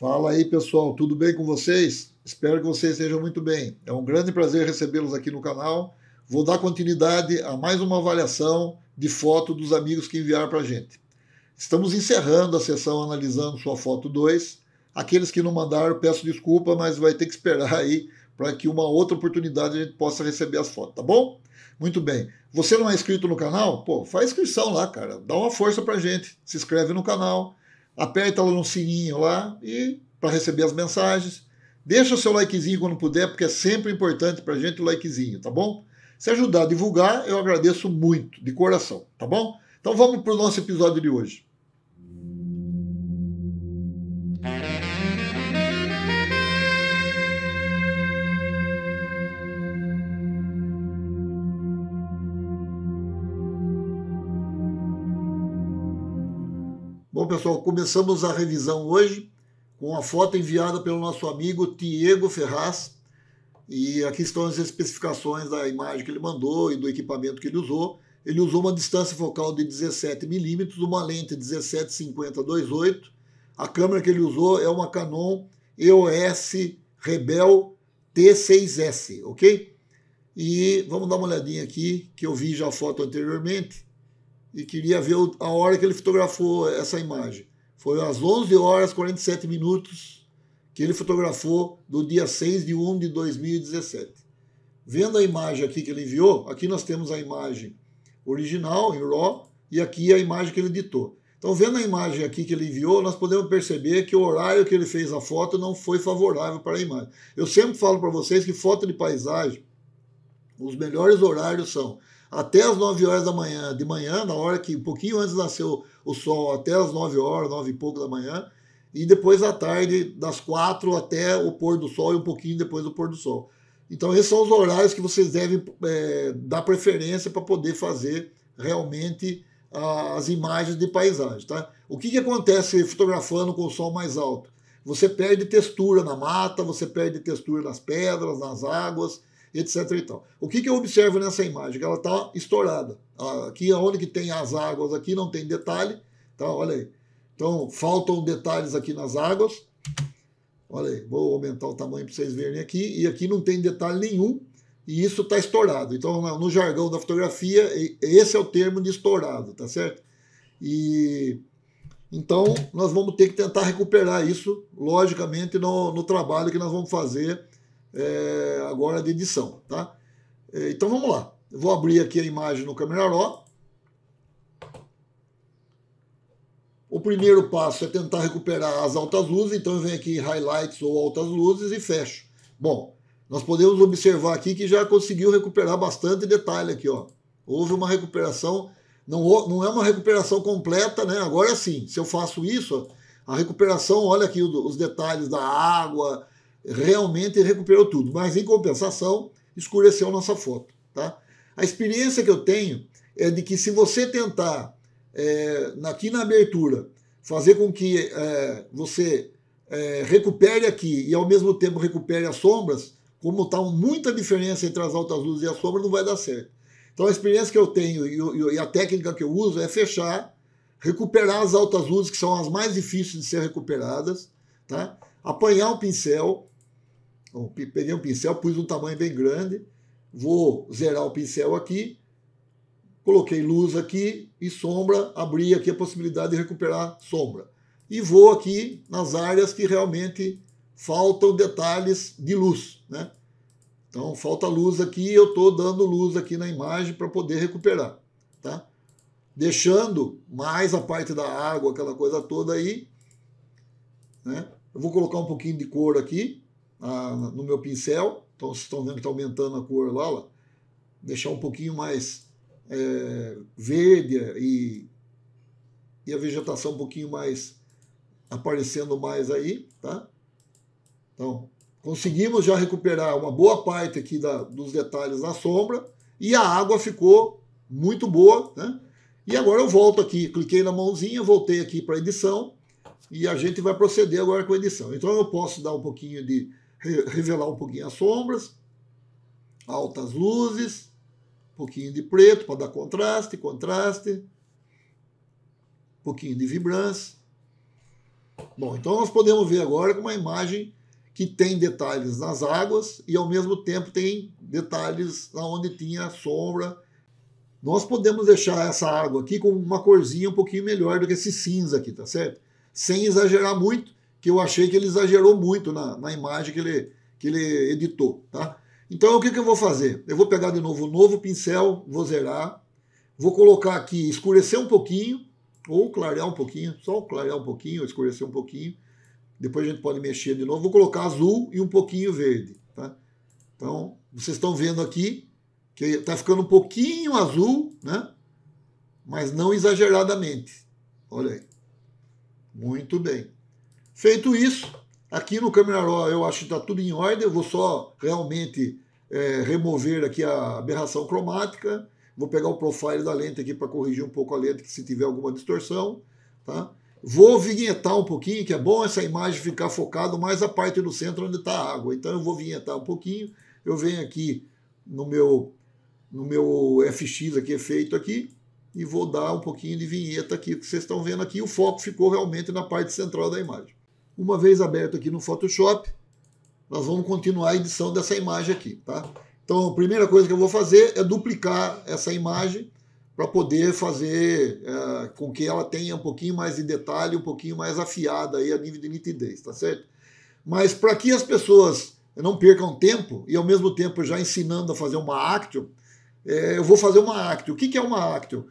Fala aí, pessoal, tudo bem com vocês? Espero que vocês estejam muito bem. É um grande prazer recebê-los aqui no canal. Vou dar continuidade a mais uma avaliação de foto dos amigos que enviaram para a gente. Estamos encerrando a sessão analisando sua foto 2. Aqueles que não mandaram, peço desculpa, mas vai ter que esperar aí para que uma outra oportunidade a gente possa receber as fotos, tá bom? Muito bem. Você não é inscrito no canal? Pô, faz inscrição lá, cara. Dá uma força pra gente. Se inscreve no canal aperta lá no sininho lá e para receber as mensagens. Deixa o seu likezinho quando puder, porque é sempre importante para a gente o likezinho, tá bom? Se ajudar a divulgar, eu agradeço muito, de coração, tá bom? Então vamos para o nosso episódio de hoje. Bom, pessoal, começamos a revisão hoje com a foto enviada pelo nosso amigo Diego Ferraz. E aqui estão as especificações da imagem que ele mandou e do equipamento que ele usou. Ele usou uma distância focal de 17 milímetros, uma lente 1750-28. A câmera que ele usou é uma Canon EOS Rebel T6S, ok? E vamos dar uma olhadinha aqui, que eu vi já a foto anteriormente e queria ver a hora que ele fotografou essa imagem. Foi às 11 horas 47 minutos que ele fotografou do dia 6 de 1 de 2017. Vendo a imagem aqui que ele enviou, aqui nós temos a imagem original, em RAW, e aqui a imagem que ele editou. Então, vendo a imagem aqui que ele enviou, nós podemos perceber que o horário que ele fez a foto não foi favorável para a imagem. Eu sempre falo para vocês que foto de paisagem, os melhores horários são até as 9 horas da manhã, de manhã, na hora que um pouquinho antes nasceu o sol, até as 9 horas, 9 e pouco da manhã, e depois à tarde, das 4 até o pôr do sol e um pouquinho depois do pôr do sol. Então, esses são os horários que vocês devem é, dar preferência para poder fazer realmente as imagens de paisagem. Tá? O que, que acontece fotografando com o sol mais alto? Você perde textura na mata, você perde textura nas pedras, nas águas, etc. E tal. O que, que eu observo nessa imagem? Que ela está estourada. Aqui, onde que tem as águas, aqui não tem detalhe. Tá? Olha aí. Então, faltam detalhes aqui nas águas. Olha aí, vou aumentar o tamanho para vocês verem aqui. E aqui não tem detalhe nenhum. E isso está estourado. Então, no jargão da fotografia, esse é o termo de estourado, tá certo? E então nós vamos ter que tentar recuperar isso, logicamente, no, no trabalho que nós vamos fazer é, agora de edição, tá? É, então vamos lá. Eu vou abrir aqui a imagem no Camera Raw. O primeiro passo é tentar recuperar as altas luzes, então eu venho aqui em Highlights ou Altas Luzes e fecho. Bom, nós podemos observar aqui que já conseguiu recuperar bastante detalhe aqui, ó. Houve uma recuperação, não, não é uma recuperação completa, né? Agora sim, se eu faço isso, a recuperação, olha aqui os detalhes da água, realmente recuperou tudo, mas em compensação escureceu nossa foto. Tá? A experiência que eu tenho é de que se você tentar, é, aqui na abertura, fazer com que é, você é, recupere aqui e ao mesmo tempo recupere as sombras, como está muita diferença entre as altas luzes e as sombras, não vai dar certo. Então a experiência que eu tenho e, e a técnica que eu uso é fechar, recuperar as altas luzes, que são as mais difíceis de ser recuperadas, tá? apanhar o pincel, peguei um pincel, pus um tamanho bem grande, vou zerar o pincel aqui, coloquei luz aqui e sombra, abri aqui a possibilidade de recuperar sombra. E vou aqui nas áreas que realmente faltam detalhes de luz, né? Então falta luz aqui, eu estou dando luz aqui na imagem para poder recuperar, tá? Deixando mais a parte da água, aquela coisa toda aí, né? Eu vou colocar um pouquinho de cor aqui, no meu pincel. Então vocês estão vendo que está aumentando a cor lá, lá. Deixar um pouquinho mais é, verde e, e a vegetação um pouquinho mais aparecendo mais aí, tá? Então, conseguimos já recuperar uma boa parte aqui da, dos detalhes da sombra e a água ficou muito boa, né? E agora eu volto aqui, cliquei na mãozinha, voltei aqui para a edição e a gente vai proceder agora com a edição. Então eu posso dar um pouquinho de revelar um pouquinho as sombras, altas luzes, um pouquinho de preto para dar contraste, contraste, um pouquinho de vibrância. Bom, então nós podemos ver agora uma imagem que tem detalhes nas águas e ao mesmo tempo tem detalhes onde tinha sombra. Nós podemos deixar essa água aqui com uma corzinha um pouquinho melhor do que esse cinza aqui, tá certo? Sem exagerar muito, que eu achei que ele exagerou muito na, na imagem que ele, que ele editou, tá? Então o que, que eu vou fazer? Eu vou pegar de novo o novo pincel, vou zerar, vou colocar aqui, escurecer um pouquinho, ou clarear um pouquinho, só clarear um pouquinho, escurecer um pouquinho, depois a gente pode mexer de novo. Vou colocar azul e um pouquinho verde. Tá? Então, vocês estão vendo aqui que está ficando um pouquinho azul, né? mas não exageradamente. Olha aí. Muito bem. Feito isso, aqui no Camera Raw eu acho que está tudo em ordem. Eu vou só realmente é, remover aqui a aberração cromática. Vou pegar o profile da lente aqui para corrigir um pouco a lente, que se tiver alguma distorção. Tá? Vou vinhetar um pouquinho, que é bom essa imagem ficar focada mais a parte do centro onde está a água. Então eu vou vinhetar um pouquinho. Eu venho aqui no meu, no meu FX aqui, efeito aqui, e vou dar um pouquinho de vinheta aqui, que vocês estão vendo aqui. O foco ficou realmente na parte central da imagem. Uma vez aberto aqui no Photoshop, nós vamos continuar a edição dessa imagem aqui, tá? Então a primeira coisa que eu vou fazer é duplicar essa imagem para poder fazer é, com que ela tenha um pouquinho mais de detalhe, um pouquinho mais afiada aí a nível de nitidez, tá certo? Mas para que as pessoas não percam tempo e ao mesmo tempo já ensinando a fazer uma Action, é, eu vou fazer uma Action. O que, que é uma Action?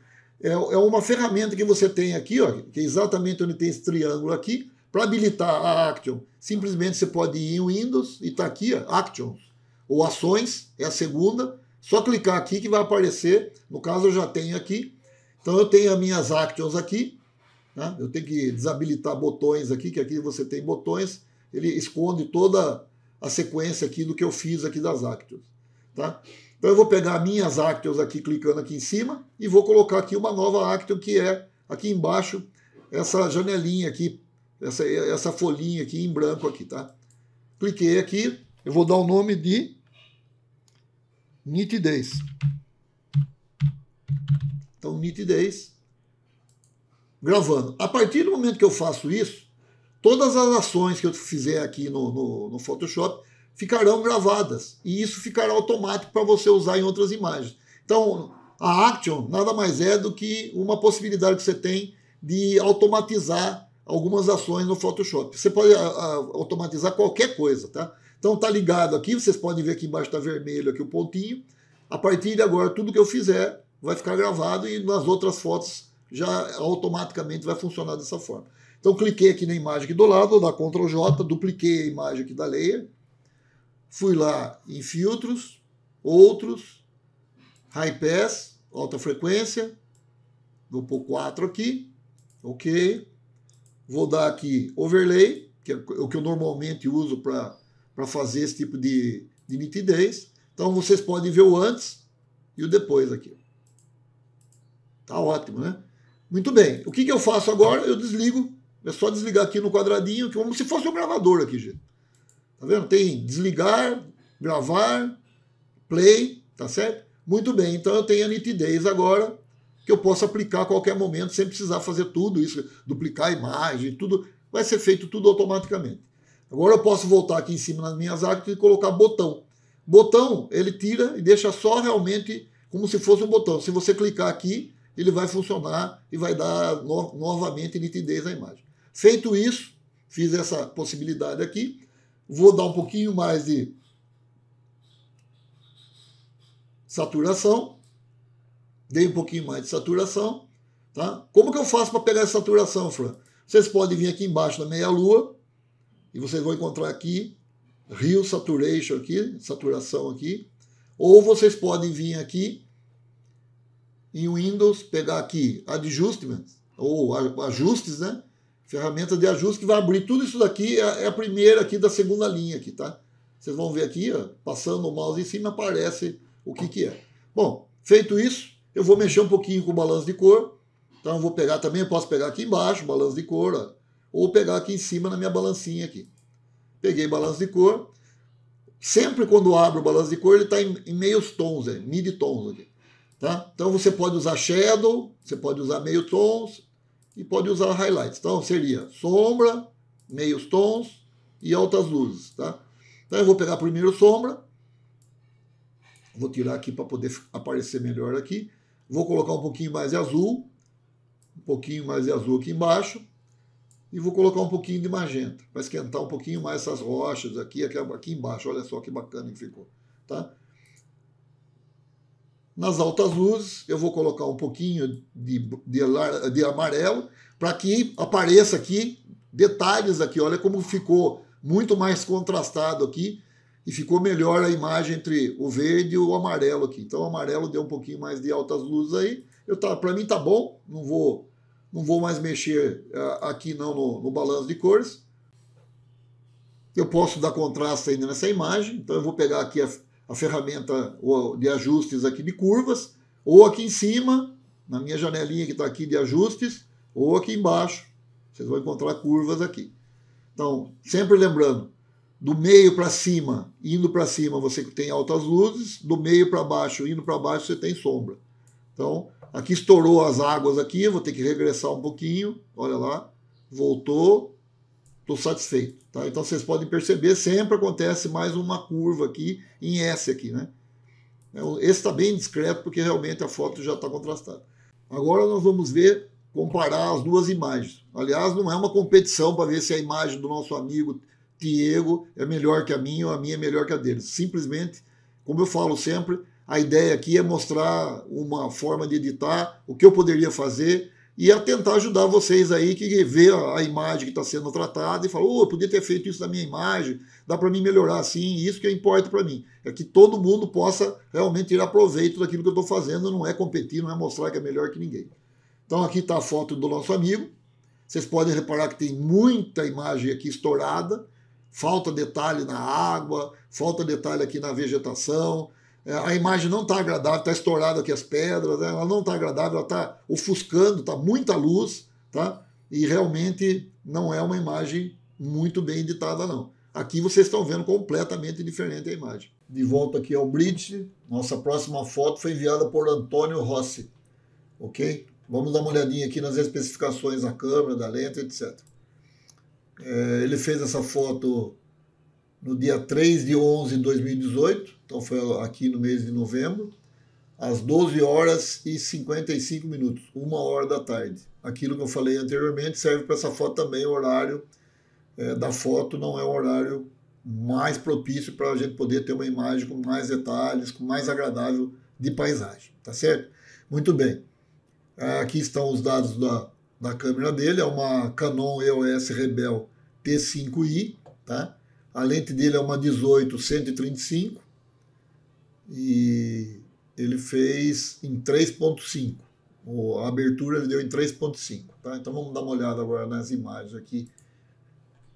É, é uma ferramenta que você tem aqui, ó, que é exatamente onde tem esse triângulo aqui, para habilitar a Action. Simplesmente você pode ir em Windows e está aqui, ó, Actions, ou Ações, é a segunda, só clicar aqui que vai aparecer. No caso, eu já tenho aqui. Então, eu tenho as minhas actions aqui. Né? Eu tenho que desabilitar botões aqui, que aqui você tem botões. Ele esconde toda a sequência aqui do que eu fiz aqui das actions. Tá? Então, eu vou pegar minhas actions aqui, clicando aqui em cima, e vou colocar aqui uma nova action, que é aqui embaixo, essa janelinha aqui, essa, essa folhinha aqui em branco aqui, tá? Cliquei aqui, eu vou dar o nome de nitidez. Então, nitidez, gravando. A partir do momento que eu faço isso, todas as ações que eu fizer aqui no, no, no Photoshop ficarão gravadas. E isso ficará automático para você usar em outras imagens. Então, a Action nada mais é do que uma possibilidade que você tem de automatizar algumas ações no Photoshop. Você pode a, a, automatizar qualquer coisa, tá? Então tá ligado aqui, vocês podem ver aqui embaixo está vermelho aqui o pontinho. A partir de agora, tudo que eu fizer vai ficar gravado e nas outras fotos já automaticamente vai funcionar dessa forma. Então cliquei aqui na imagem aqui do lado, dar Ctrl J, dupliquei a imagem aqui da layer, fui lá em filtros, outros, high pass, alta frequência, vou pôr 4 aqui, ok. Vou dar aqui overlay, que é o que eu normalmente uso para fazer esse tipo de, de nitidez. Então vocês podem ver o antes e o depois aqui. Tá ótimo, né? Muito bem. O que, que eu faço agora? Eu desligo. É só desligar aqui no quadradinho, como se fosse um gravador aqui, gente. Tá vendo? Tem desligar, gravar, play, tá certo? Muito bem. Então eu tenho a nitidez agora que eu posso aplicar a qualquer momento sem precisar fazer tudo isso, duplicar a imagem, tudo. Vai ser feito tudo automaticamente. Agora eu posso voltar aqui em cima nas minhas artes e colocar botão. Botão, ele tira e deixa só realmente como se fosse um botão. Se você clicar aqui, ele vai funcionar e vai dar no novamente nitidez à imagem. Feito isso, fiz essa possibilidade aqui. Vou dar um pouquinho mais de saturação. Dei um pouquinho mais de saturação. Tá? Como que eu faço para pegar essa saturação, Fran? Vocês podem vir aqui embaixo na meia-lua e vocês vão encontrar aqui Rio Saturation aqui, saturação aqui. Ou vocês podem vir aqui em Windows, pegar aqui Adjustments, ou ajustes, né? Ferramenta de ajuste que vai abrir tudo isso daqui, é, é a primeira aqui da segunda linha aqui, tá? Vocês vão ver aqui, ó, passando o mouse em cima, aparece o que que é. Bom, feito isso, eu vou mexer um pouquinho com o balanço de cor. Então eu vou pegar também, eu posso pegar aqui embaixo, balanço de cor, ó, ou pegar aqui em cima na minha balancinha aqui. Peguei balanço de cor. Sempre quando abro o balanço de cor, ele está em, em, meios tons, é, mid tons aqui. Tá? Então você pode usar shadow, você pode usar meio tons e pode usar highlights. Então seria sombra, meios tons e altas luzes, tá? Então eu vou pegar primeiro sombra, vou tirar aqui para poder aparecer melhor aqui, vou colocar um pouquinho mais de azul, um pouquinho mais de azul aqui embaixo, e vou colocar um pouquinho de magenta, para esquentar um pouquinho mais essas rochas aqui, aqui embaixo, olha só que bacana que ficou, tá? Nas altas luzes, eu vou colocar um pouquinho de, de, de amarelo, para que apareça aqui detalhes aqui, olha como ficou muito mais contrastado aqui, e ficou melhor a imagem entre o verde e o amarelo aqui. Então o amarelo deu um pouquinho mais de altas luzes aí. Eu tá, para mim tá bom, não vou não vou mais mexer uh, aqui não no, no balanço de cores. Eu posso dar contraste ainda nessa imagem, então eu vou pegar aqui a, a ferramenta de ajustes aqui de curvas, ou aqui em cima, na minha janelinha que está aqui de ajustes, ou aqui embaixo. Vocês vão encontrar curvas aqui. Então, sempre lembrando, do meio para cima, indo para cima, você tem altas luzes, do meio para baixo, indo para baixo, você tem sombra. Então, Aqui estourou as águas aqui, vou ter que regressar um pouquinho. Olha lá, voltou, estou satisfeito. Tá? Então vocês podem perceber, sempre acontece mais uma curva aqui em S aqui, né? É, esse está bem discreto porque realmente a foto já está contrastada. Agora nós vamos ver, comparar as duas imagens. Aliás, não é uma competição para ver se a imagem do nosso amigo Diego é melhor que a minha ou a minha é melhor que a dele. Simplesmente, como eu falo sempre, a ideia aqui é mostrar uma forma de editar, o que eu poderia fazer e a tentar ajudar vocês aí que vê a imagem que está sendo tratada e fala, oh, eu podia ter feito isso na minha imagem, dá para mim melhorar assim, isso que importa para mim. É que todo mundo possa realmente tirar proveito daquilo que eu estou fazendo, não é competir, não é mostrar que é melhor que ninguém. Então aqui está a foto do nosso amigo, vocês podem reparar que tem muita imagem aqui estourada, falta detalhe na água, falta detalhe aqui na vegetação, é, a imagem não está agradável, está estourada aqui as pedras, né? ela não está agradável, ela está ofuscando, está muita luz, tá? E realmente não é uma imagem muito bem editada, não. Aqui vocês estão vendo completamente diferente a imagem. De volta aqui ao Bridge, nossa próxima foto foi enviada por Antônio Rossi, ok? Vamos dar uma olhadinha aqui nas especificações da câmera, da lente, etc. É, ele fez essa foto no dia 3 de 11 de 2018, então foi aqui no mês de novembro, às 12 horas e 55 minutos, uma hora da tarde. Aquilo que eu falei anteriormente serve para essa foto também, o horário é, da foto não é o horário mais propício para a gente poder ter uma imagem com mais detalhes, com mais agradável de paisagem, tá certo? Muito bem. Aqui estão os dados da, da câmera dele, é uma Canon EOS Rebel T5i, tá? A lente dele é uma 18-135 e ele fez em 3.5. A abertura ele deu em 3.5. Tá? Então vamos dar uma olhada agora nas imagens aqui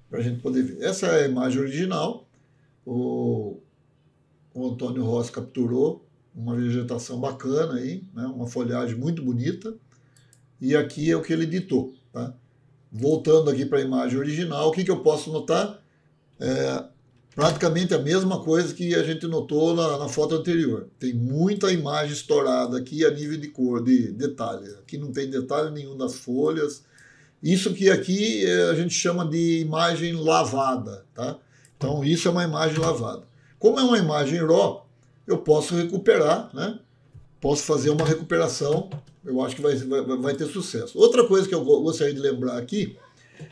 para a gente poder ver. Essa é a imagem original. O, o Antônio Rossi capturou uma vegetação bacana aí, né? uma folhagem muito bonita. E aqui é o que ele editou. Tá? Voltando aqui para a imagem original, o que, que eu posso notar? é praticamente a mesma coisa que a gente notou na, na, foto anterior. Tem muita imagem estourada aqui a nível de cor, de detalhe. Aqui não tem detalhe nenhum das folhas. Isso que aqui é, a gente chama de imagem lavada, tá? Então isso é uma imagem lavada. Como é uma imagem RAW, eu posso recuperar, né? Posso fazer uma recuperação, eu acho que vai, vai, vai ter sucesso. Outra coisa que eu gostaria de lembrar aqui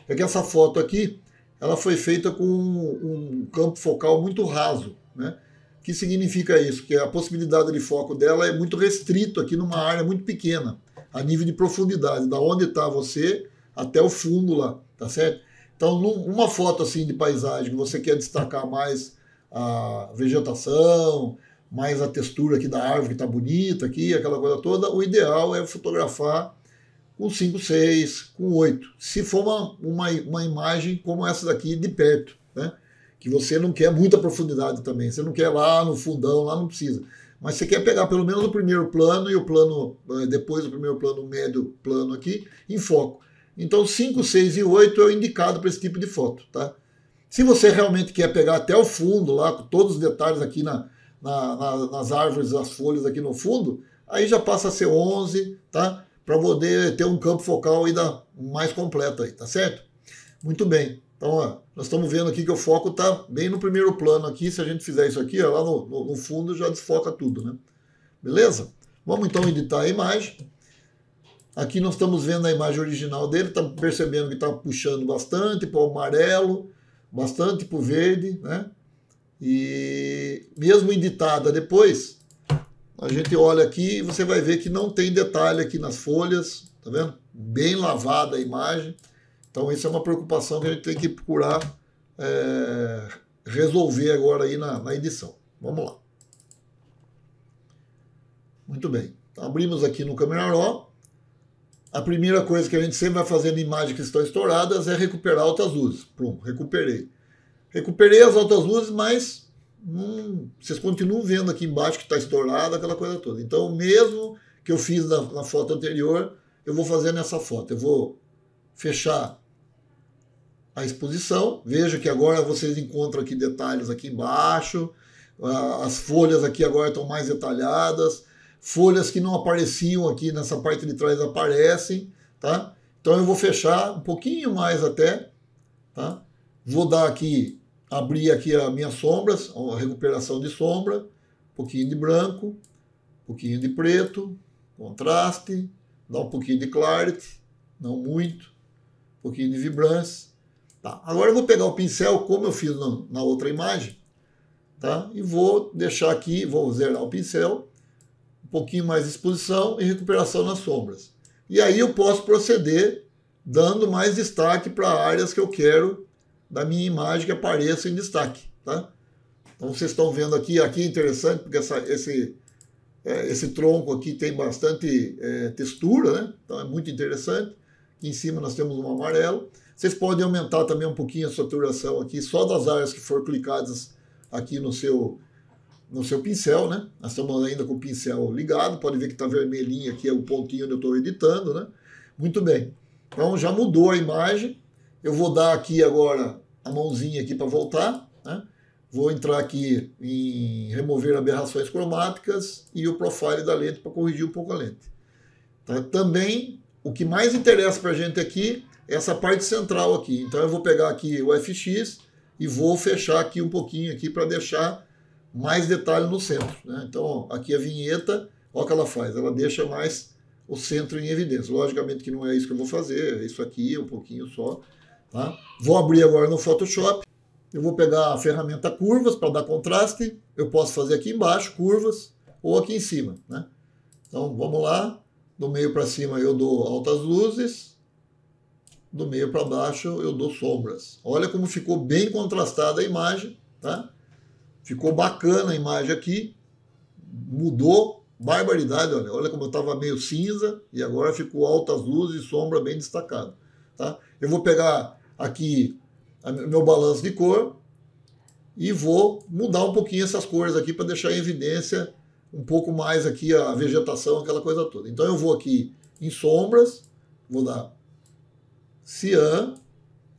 é que essa foto aqui, ela foi feita com um campo focal muito raso. Né? O que significa isso? Que a possibilidade de foco dela é muito restrito aqui numa área muito pequena, a nível de profundidade, da onde está você até o fundo lá, tá certo? Então, numa foto assim de paisagem você quer destacar mais a vegetação, mais a textura aqui da árvore está bonita aqui, aquela coisa toda, o ideal é fotografar com 5, 6, com 8. Se for uma, uma, uma imagem como essa daqui de perto, né? que você não quer muita profundidade também, você não quer lá no fundão, lá não precisa. Mas você quer pegar pelo menos o primeiro plano e o plano, eh, depois do primeiro plano, o médio plano aqui, em foco. Então 5, 6 e 8 é o indicado para esse tipo de foto. Tá? Se você realmente quer pegar até o fundo, lá com todos os detalhes aqui na, na, na, nas árvores, as folhas aqui no fundo, aí já passa a ser 11, tá? para poder ter um campo focal ainda mais completo aí, tá certo? Muito bem. Então, ó, nós estamos vendo aqui que o foco está bem no primeiro plano aqui. Se a gente fizer isso aqui, ó, lá no, no, no fundo já desfoca tudo, né? Beleza? Vamos então editar a imagem. Aqui nós estamos vendo a imagem original dele, estamos percebendo que está puxando bastante para o amarelo, bastante para o verde, né? E mesmo editada depois, a gente olha aqui e você vai ver que não tem detalhe aqui nas folhas, tá vendo? Bem lavada a imagem. Então isso é uma preocupação que a gente tem que procurar é, resolver agora aí na, na edição. Vamos lá. Muito bem. Abrimos aqui no Camera Raw a primeira coisa que a gente sempre vai fazer em imagens que estão estouradas é recuperar altas luzes. Pronto, recuperei. Recuperei as altas luzes, mas hum, vocês continuam vendo aqui embaixo que está estourado, aquela coisa toda. Então, mesmo que eu fiz na, na foto anterior, eu vou fazer nessa foto. Eu vou fechar a exposição. Veja que agora vocês encontram aqui detalhes aqui embaixo. As folhas aqui agora estão mais detalhadas folhas que não apareciam aqui nessa parte de trás aparecem, tá? Então eu vou fechar um pouquinho mais até, tá? Vou dar aqui, abrir aqui as minhas sombras, a recuperação de sombra, um pouquinho de branco, um pouquinho de preto, contraste, dar um pouquinho de clarity, não muito, um pouquinho de vibrância. Tá. Agora eu vou pegar o pincel, como eu fiz na, na outra imagem, tá? E vou deixar aqui, vou zerar o pincel, pouquinho mais de exposição e recuperação nas sombras. E aí eu posso proceder dando mais destaque para áreas que eu quero da minha imagem que apareça em destaque. Tá? Então vocês estão vendo aqui, aqui é interessante, porque essa, esse, é, esse tronco aqui tem bastante é, textura, né? então é muito interessante. Aqui em cima nós temos um amarelo. Vocês podem aumentar também um pouquinho a saturação aqui, só das áreas que for clicadas aqui no seu no seu pincel, né? Nós estamos ainda com o pincel ligado, pode ver que está vermelhinho aqui, é o pontinho onde eu estou editando, né? Muito bem. Então já mudou a imagem. Eu vou dar aqui agora a mãozinha aqui para voltar, né? Vou entrar aqui em remover aberrações cromáticas e o profile da lente para corrigir um pouco a lente. Tá? Também, o que mais interessa para a gente aqui é essa parte central aqui. Então eu vou pegar aqui o FX e vou fechar aqui um pouquinho aqui para deixar mais detalhe no centro. Né? Então, aqui a vinheta, olha o que ela faz, ela deixa mais o centro em evidência. Logicamente que não é isso que eu vou fazer, é isso aqui, um pouquinho só. Tá? Vou abrir agora no Photoshop, eu vou pegar a ferramenta curvas para dar contraste, eu posso fazer aqui embaixo curvas ou aqui em cima. Né? Então, vamos lá, do meio para cima eu dou altas luzes, do meio para baixo eu dou sombras. Olha como ficou bem contrastada a imagem, tá? Ficou bacana a imagem aqui. Mudou, barbaridade, olha. Olha como eu estava meio cinza e agora ficou altas luzes e sombra bem destacado. Tá? Eu vou pegar aqui meu balanço de cor e vou mudar um pouquinho essas cores aqui para deixar em evidência um pouco mais aqui a vegetação, aquela coisa toda. Então eu vou aqui em sombras, vou dar cian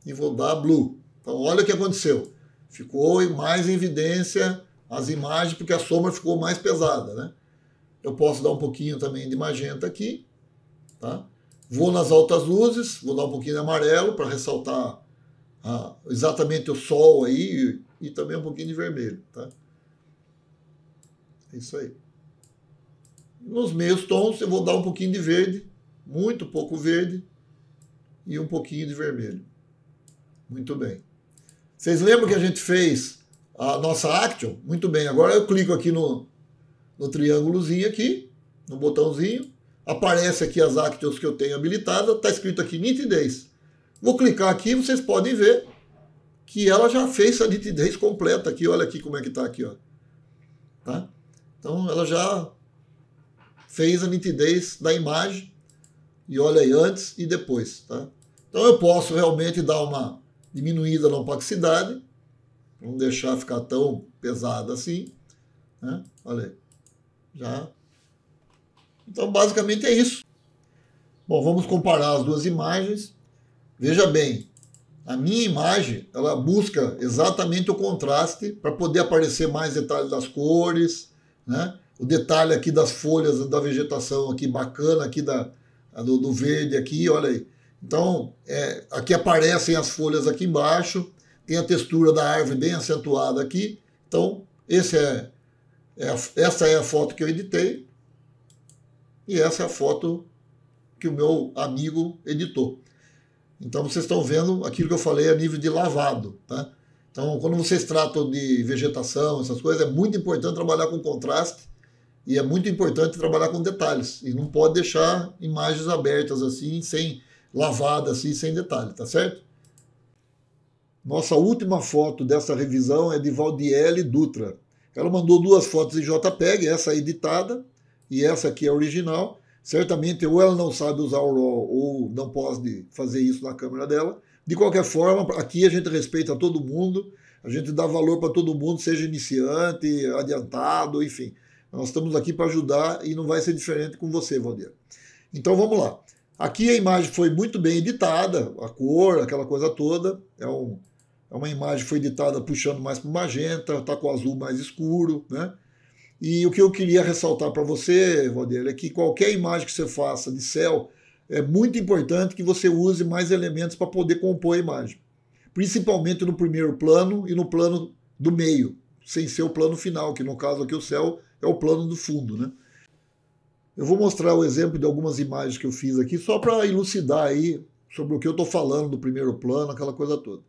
e vou dar blue. Então olha o que aconteceu ficou mais em evidência as imagens, porque a sombra ficou mais pesada. Né? Eu posso dar um pouquinho também de magenta aqui. Tá? Vou nas altas luzes, vou dar um pouquinho de amarelo para ressaltar ah, exatamente o sol aí e, e, também um pouquinho de vermelho. Tá? É isso aí. Nos meios tons eu vou dar um pouquinho de verde, muito pouco verde e um pouquinho de vermelho. Muito bem. Vocês lembram que a gente fez a nossa Action? Muito bem, agora eu clico aqui no, no triângulozinho aqui, no botãozinho, aparece aqui as Actions que eu tenho habilitadas, está escrito aqui nitidez. Vou clicar aqui vocês podem ver que ela já fez a nitidez completa aqui, olha aqui como é que está aqui, ó. Tá? Então ela já fez a nitidez da imagem e olha aí antes e depois, tá? Então eu posso realmente dar uma diminuída na opacidade, não deixar ficar tão pesada assim. Né? Olha aí. Já. Então, basicamente é isso. Bom, vamos comparar as duas imagens. Veja bem, a minha imagem, ela busca exatamente o contraste para poder aparecer mais detalhes das cores, né? O detalhe aqui das folhas da vegetação aqui bacana aqui da do, do verde aqui, olha aí. Então, é, aqui aparecem as folhas aqui embaixo, tem a textura da árvore bem acentuada aqui. Então, esse é, é essa é a foto que eu editei e essa é a foto que o meu amigo editou. Então, vocês estão vendo aquilo que eu falei a nível de lavado. Tá? Então, quando vocês tratam de vegetação, essas coisas, é muito importante trabalhar com contraste e é muito importante trabalhar com detalhes. E não pode deixar imagens abertas assim, sem lavada, assim, sem detalhe, tá certo? Nossa última foto dessa revisão é de Valdiele Dutra. Ela mandou duas fotos em JPEG, essa é editada e essa aqui é original. Certamente ou ela não sabe usar o RAW ou não pode fazer isso na câmera dela. De qualquer forma, aqui a gente respeita todo mundo, a gente dá valor para todo mundo, seja iniciante, adiantado, enfim. Nós estamos aqui para ajudar e não vai ser diferente com você, Valdir. Então vamos lá. Aqui a imagem foi muito bem editada, a cor, aquela coisa toda. É, um, é uma imagem que foi editada puxando mais para o magenta, está com o azul mais escuro, né? E o que eu queria ressaltar para você, Valdir, é que qualquer imagem que você faça de céu, é muito importante que você use mais elementos para poder compor a imagem. Principalmente no primeiro plano e no plano do meio, sem ser o plano final, que no caso aqui o céu é o plano do fundo, né? Eu vou mostrar o exemplo de algumas imagens que eu fiz aqui, só para elucidar aí sobre o que eu estou falando do primeiro plano, aquela coisa toda.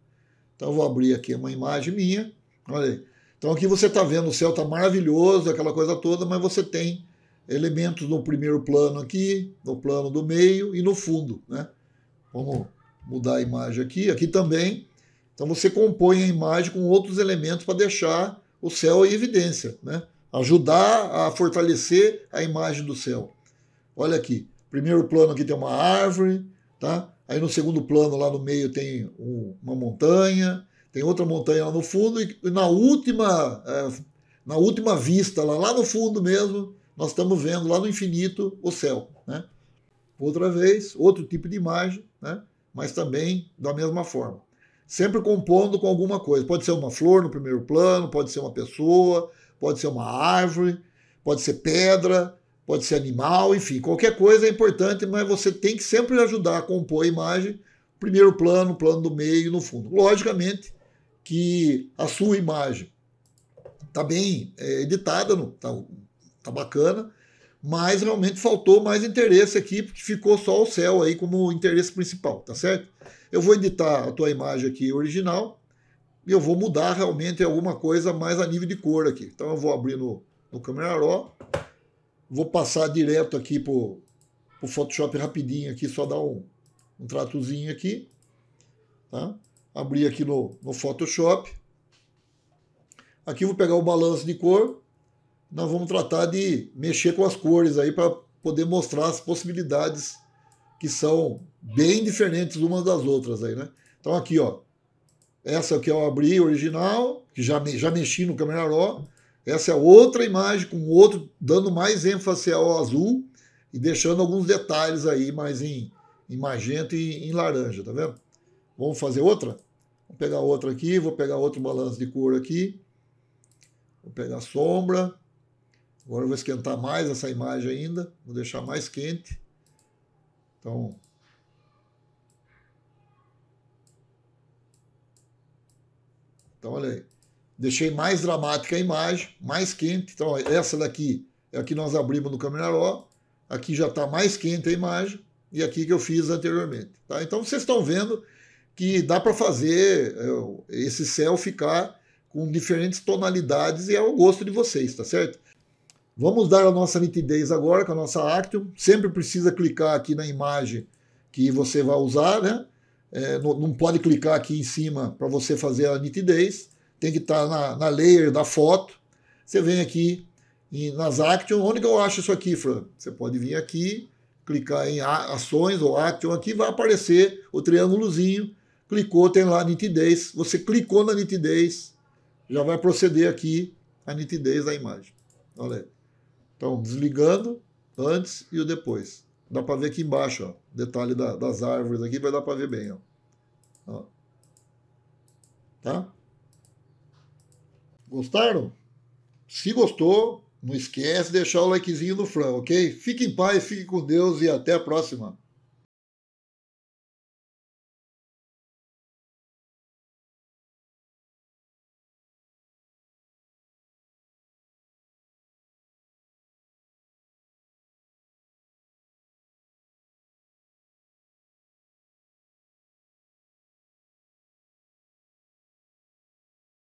Então eu vou abrir aqui uma imagem minha, olha aí. Então aqui você está vendo o céu está maravilhoso, aquela coisa toda, mas você tem elementos no primeiro plano aqui, no plano do meio e no fundo, né? Vamos mudar a imagem aqui, aqui também. Então você compõe a imagem com outros elementos para deixar o céu em evidência, né? ajudar a fortalecer a imagem do céu. Olha aqui, primeiro plano aqui tem uma árvore, tá? Aí no segundo plano lá no meio tem um, uma montanha, tem outra montanha lá no fundo e na última é, na última vista lá, lá no fundo mesmo nós estamos vendo lá no infinito o céu, né? Outra vez, outro tipo de imagem, né? Mas também da mesma forma. Sempre compondo com alguma coisa. Pode ser uma flor no primeiro plano, pode ser uma pessoa, pode ser uma árvore, pode ser pedra, pode ser animal, enfim, qualquer coisa é importante, mas você tem que sempre ajudar a compor a imagem, primeiro plano, plano do meio no fundo. Logicamente que a sua imagem está bem é, editada, está tá bacana, mas realmente faltou mais interesse aqui, porque ficou só o céu aí como interesse principal, tá certo? Eu vou editar a tua imagem aqui original, e eu vou mudar realmente alguma coisa mais a nível de cor aqui. Então eu vou abrir no, no Camera Raw, vou passar direto aqui para o Photoshop rapidinho aqui, só dar um, um tratozinho aqui. Tá? Abrir aqui no, no Photoshop. Aqui vou pegar o balanço de cor. Nós vamos tratar de mexer com as cores aí para poder mostrar as possibilidades que são bem diferentes umas das outras aí, né? Então aqui, ó, essa que eu abri, original, que já, já mexi no Camera Raw. Essa é outra imagem com outro, dando mais ênfase ao azul e deixando alguns detalhes aí mais em, em magenta e em laranja, tá vendo? Vamos fazer outra? Vou pegar outra aqui, vou pegar outro balanço de cor aqui. Vou pegar sombra. Agora eu vou esquentar mais essa imagem ainda, vou deixar mais quente. Então, Então, olha aí. Deixei mais dramática a imagem, mais quente. Então, essa daqui é a que nós abrimos no Camera Raw. Aqui já está mais quente a imagem. E aqui que eu fiz anteriormente. Tá? Então, vocês estão vendo que dá para fazer é, esse céu ficar com diferentes tonalidades e é o gosto de vocês, tá certo? Vamos dar a nossa nitidez agora com a nossa Actium. Sempre precisa clicar aqui na imagem que você vai usar, né? é, não, pode clicar aqui em cima para você fazer a nitidez, tem que estar tá na, na, layer da foto. Você vem aqui em, nas Action, onde que eu acho isso aqui, Fran? Você pode vir aqui, clicar em ações ou Action aqui, vai aparecer o triângulozinho, clicou, tem lá nitidez, você clicou na nitidez, já vai proceder aqui a nitidez da imagem. Olha aí. Então, desligando antes e o depois. Dá para ver aqui embaixo, ó, detalhe da, das árvores aqui, vai dar para ver bem. Ó. ó. Tá? Gostaram? Se gostou, não esquece de deixar o likezinho no Fran, ok? Fique em paz, fique com Deus e até a próxima.